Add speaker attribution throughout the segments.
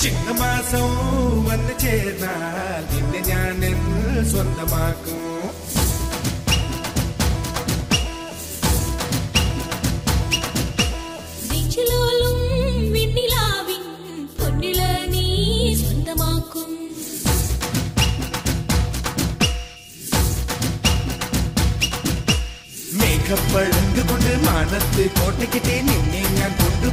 Speaker 1: ചിങ്ങമാസവും വന്നു ചേർന്നാൽ നിന്നെ ഞാൻ എന്ന് സ്വന്തമാക്കും. കൊണ്ട് മാനത്ത് കോട്ടയ്ക്കിട്ടേ നിന്നെ ഞാൻ
Speaker 2: കൊണ്ടു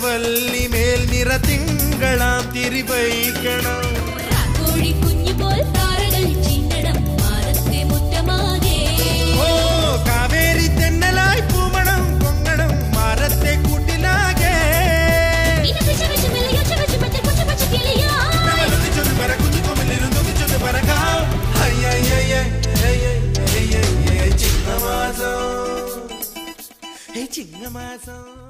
Speaker 1: നിറവല്ലി മേൽ നിറ തിങ്കളാം തിരിവൈക്കണം ചിങ്ങമാസം